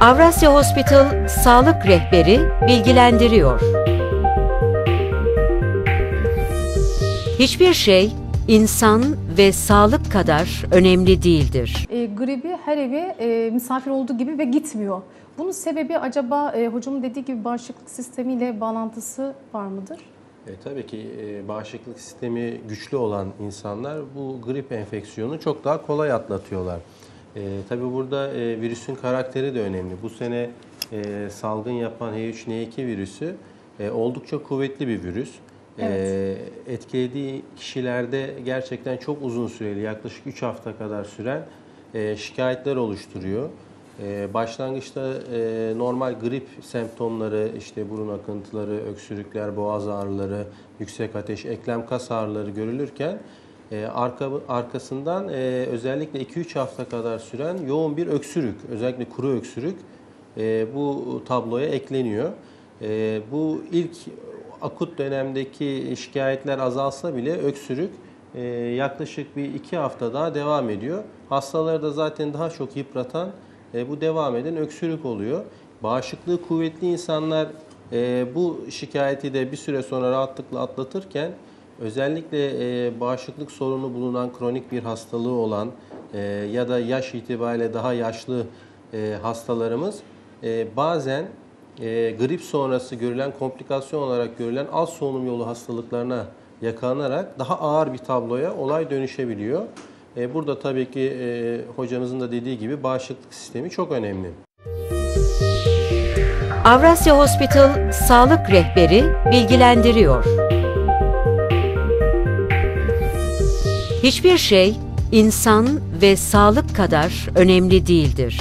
Avrasya Hospital Sağlık Rehberi bilgilendiriyor. Hiçbir şey insan ve sağlık kadar önemli değildir. E, gribi her eve e, misafir olduğu gibi ve gitmiyor. Bunun sebebi acaba e, hocamın dediği gibi bağışıklık sistemiyle bağlantısı var mıdır? E, tabii ki e, bağışıklık sistemi güçlü olan insanlar bu grip enfeksiyonu çok daha kolay atlatıyorlar. E, tabii burada e, virüsün karakteri de önemli. Bu sene e, salgın yapan H3N2 virüsü e, oldukça kuvvetli bir virüs. E, etkilediği kişilerde gerçekten çok uzun süreli, yaklaşık 3 hafta kadar süren e, şikayetler oluşturuyor. Ee, başlangıçta e, normal grip semptomları işte burun akıntıları, öksürükler, boğaz ağrıları, yüksek ateş, eklem kas ağrıları görülürken e, arka arkasından e, özellikle 2-3 hafta kadar süren yoğun bir öksürük, özellikle kuru öksürük e, bu tabloya ekleniyor. E, bu ilk akut dönemdeki şikayetler azalsa bile öksürük e, yaklaşık bir iki hafta daha devam ediyor. Hastaları da zaten daha çok yıpratan e, bu devam eden öksürük oluyor. Bağışıklığı kuvvetli insanlar e, bu şikayeti de bir süre sonra rahatlıkla atlatırken özellikle e, bağışıklık sorunu bulunan kronik bir hastalığı olan e, ya da yaş itibariyle daha yaşlı e, hastalarımız e, bazen e, grip sonrası görülen komplikasyon olarak görülen alt solunum yolu hastalıklarına yakalanarak daha ağır bir tabloya olay dönüşebiliyor. E, burada tabii ki e, hocamızın da dediği gibi bağışıklık sistemi çok önemli. Avrasya Hospital Sağlık Rehberi bilgilendiriyor. Hiçbir şey insan ve sağlık kadar önemli değildir.